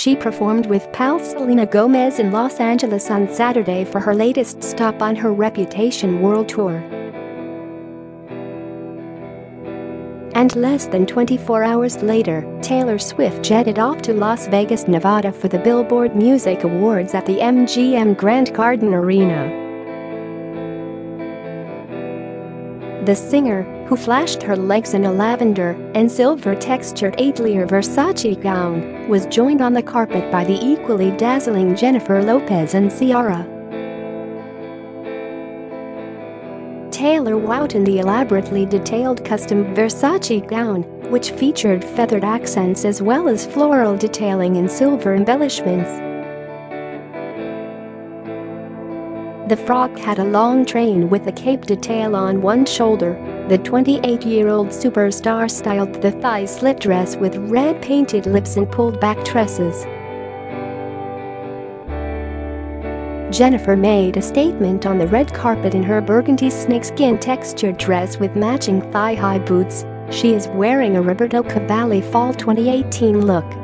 She performed with pal Selena Gomez in Los Angeles on Saturday for her latest stop on her Reputation World Tour. And less than 24 hours later, Taylor Swift jetted off to Las Vegas, Nevada for the Billboard Music Awards at the MGM Grand Garden Arena. The singer, who flashed her legs in a lavender and silver textured Atelier Versace gown, was joined on the carpet by the equally dazzling Jennifer Lopez and Ciara. Taylor wowed in the elaborately detailed custom Versace gown, which featured feathered accents as well as floral detailing and silver embellishments. The frock had a long train with a cape detail on one shoulder. The 28-year-old superstar styled the thigh-slit dress with red painted lips and pulled-back tresses. Jennifer made a statement on the red carpet in her burgundy snakeskin textured dress with matching thigh-high boots. She is wearing a Roberto Cavalli Fall 2018 look.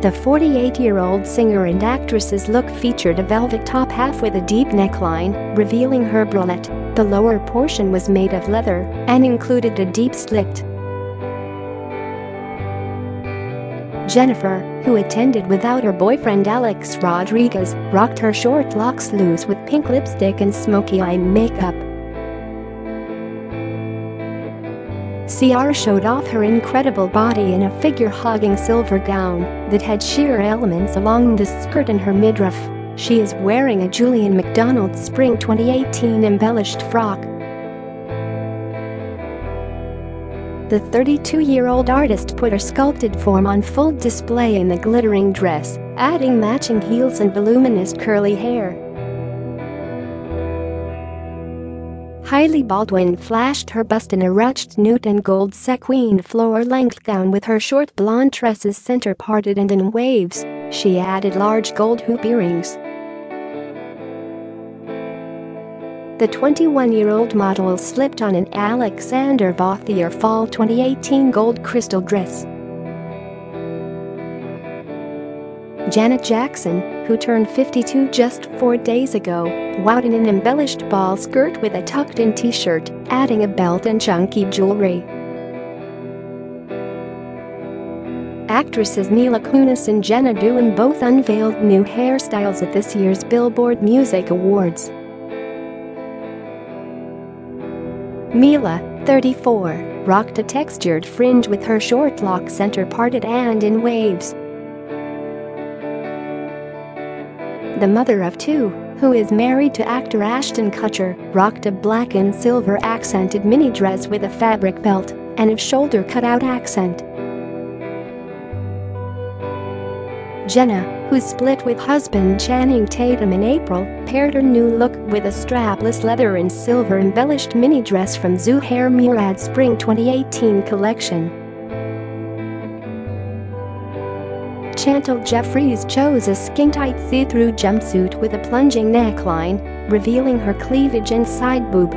The 48-year-old singer and actress's look featured a velvet top half with a deep neckline, revealing her bralette. The lower portion was made of leather and included a deep slit. Jennifer, who attended without her boyfriend Alex Rodriguez, rocked her short locks loose with pink lipstick and smoky eye makeup. Ciara showed off her incredible body in a figure-hugging silver gown that had sheer elements along the skirt and her midriff. She is wearing a Julien Macdonald Spring 2018 embellished frock. The 32-year-old artist put her sculpted form on full display in the glittering dress, adding matching heels and voluminous curly hair. Hailey Baldwin flashed her bust in a ruched nude and gold sequin floor-length gown with her short blonde tresses center-parted and in waves. She added large gold hoop earrings. The 21-year-old model slipped on an Alexander Vauthier Fall 2018 gold crystal dress. Janet Jackson, who turned 52 just four days ago, wowed in an embellished ball skirt with a tucked-in t-shirt, adding a belt and chunky jewelry. Actresses Mila Kunis and Jenna Dewan both unveiled new hairstyles at this year's Billboard Music Awards. Mila, 34, rocked a textured fringe with her short locks center-parted and in waves, the mother of two, who is married to actor Ashton Kutcher, rocked a black and silver accented mini dress with a fabric belt and a shoulder cutout accent. Jenna, who split with husband Channing Tatum in April, paired her new look with a strapless leather and silver embellished mini dress from Zuhair Murad's Spring 2018 collection. Chantel Jeffries chose a skin-tight see-through jumpsuit with a plunging neckline, revealing her cleavage and side boob.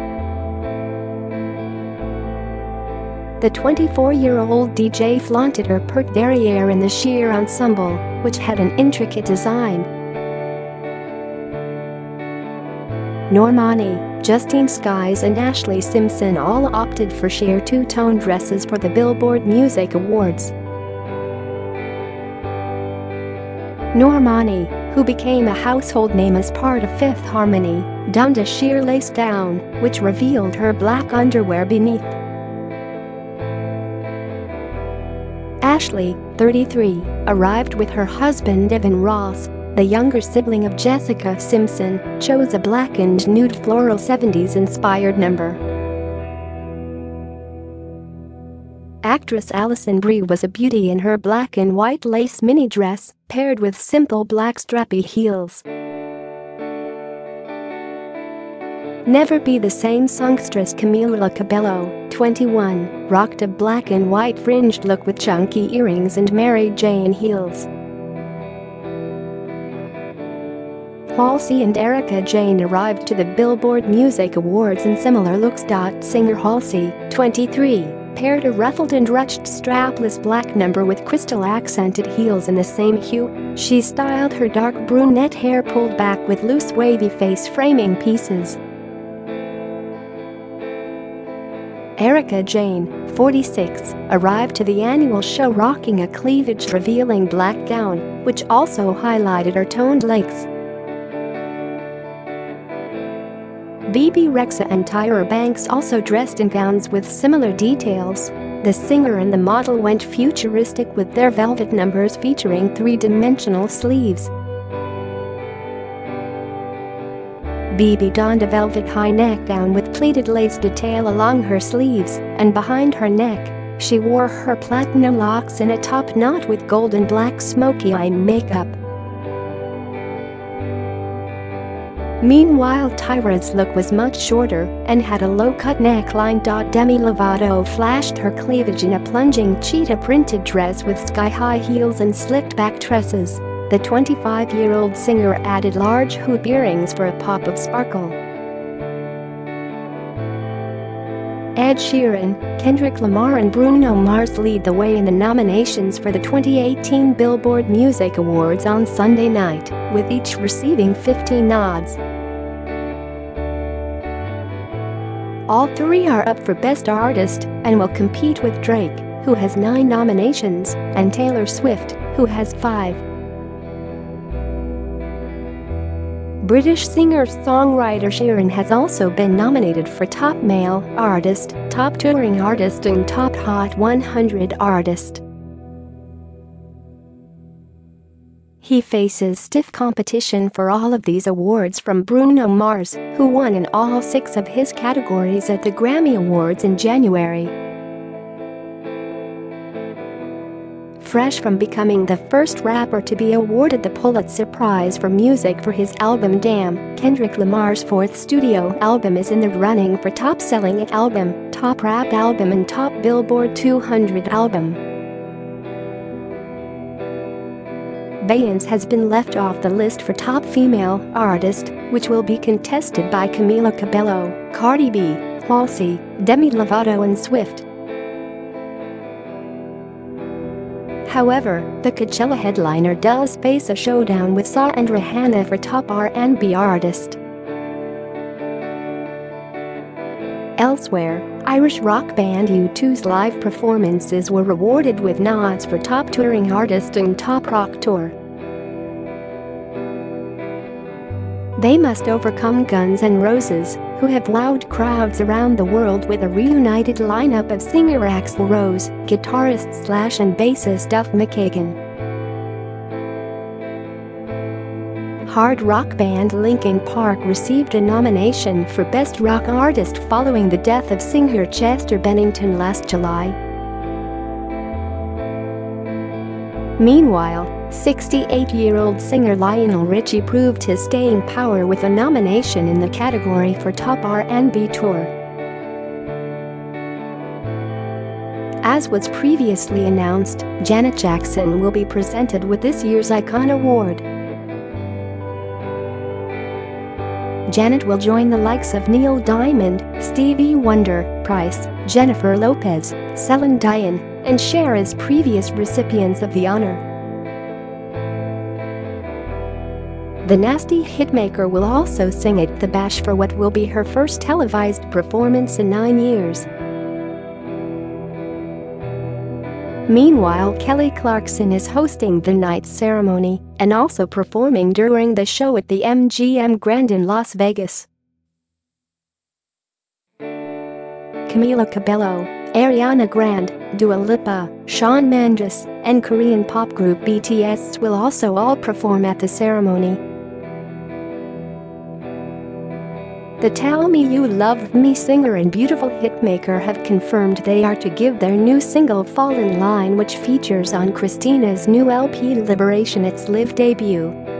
The 24-year-old DJ flaunted her pert derriere in the sheer ensemble, which had an intricate design. Normani, Justine Skies and Ashlee Simpson all opted for sheer two-tone dresses for the Billboard Music Awards. Normani, who became a household name as part of Fifth Harmony, donned a sheer lace gown, which revealed her black underwear beneath. Ashlee, 33, arrived with her husband Evan Ross, the younger sibling of Jessica Simpson, chose a blackened nude floral 70s-inspired number. Actress Alison Brie was a beauty in her black and white lace mini dress, paired with simple black strappy heels. Never Be the Same songstress Camila Cabello, 21, rocked a black and white fringed look with chunky earrings and Mary Jane heels. Halsey and Erika Jayne arrived to the Billboard Music Awards in similar looks. Singer Halsey, 23, paired a ruffled and ruched strapless black number with crystal accented heels in the same hue, she styled her dark brunette hair pulled back with loose wavy face framing pieces. Erika Jayne, 46, arrived to the annual show rocking a cleavage-revealing black gown, which also highlighted her toned legs. Bebe Rexha and Tyra Banks also dressed in gowns with similar details. The singer and the model went futuristic with their velvet numbers featuring three-dimensional sleeves. Bebe donned a velvet high neck gown with pleated lace detail along her sleeves and behind her neck. She wore her platinum locks in a top knot with gold and black smoky eye makeup. Meanwhile Tyra's look was much shorter and had a low-cut neckline. Demi Lovato flashed her cleavage in a plunging cheetah-printed dress with sky-high heels and slicked-back tresses. The 25-year-old singer added large hoop earrings for a pop of sparkle. Ed Sheeran, Kendrick Lamar and Bruno Mars lead the way in the nominations for the 2018 Billboard Music Awards on Sunday night, with each receiving 15 nods. All three are up for Best Artist and will compete with Drake, who has nine nominations, and Taylor Swift, who has five. British singer-songwriter Sheeran has also been nominated for Top Male Artist, Top Touring Artist and Top Hot 100 Artist. He faces stiff competition for all of these awards from Bruno Mars, who won in all six of his categories at the Grammy Awards in January. Fresh from becoming the first rapper to be awarded the Pulitzer Prize for Music for his album Damn, Kendrick Lamar's fourth studio album is in the running for Top Selling Album, Top Rap Album and Top Billboard 200 Album. Beyonce has been left off the list for top female artist, which will be contested by Camila Cabello, Cardi B, Halsey, Demi Lovato and Swift. However, the Coachella headliner does face a showdown with SZA and Rihanna for top R&B artist. Elsewhere, Irish rock band U2's live performances were rewarded with nods for Top Touring Artist and Top Rock Tour. They must overcome Guns N' Roses, who have wowed crowds around the world with a reunited lineup of singer Axl Rose, guitarist Slash and bassist Duff McKagan. Hard rock band Linkin Park received a nomination for Best Rock Artist following the death of singer Chester Bennington last July. Meanwhile, 68-year-old singer Lionel Richie proved his staying power with a nomination in the category for Top R&B Tour. As was previously announced, Janet Jackson will be presented with this year's Icon Award. Janet will join the likes of Neil Diamond, Stevie Wonder, Prince, Jennifer Lopez, Celine Dion, and Cher as previous recipients of the honor. The Nasty Hitmaker will also sing at the Bash for what will be her first televised performance in nine years. Meanwhile Kelly Clarkson is hosting the night ceremony and also performing during the show at the MGM Grand in Las Vegas. Camila Cabello, Ariana Grande, Dua Lipa, Shawn Mendes, and Korean pop group BTS will also all perform at the ceremony. The Tell Me You Love Me singer and beautiful hitmaker have confirmed they are to give their new single Fall in Line which features on Christina's new LP Liberation its live debut.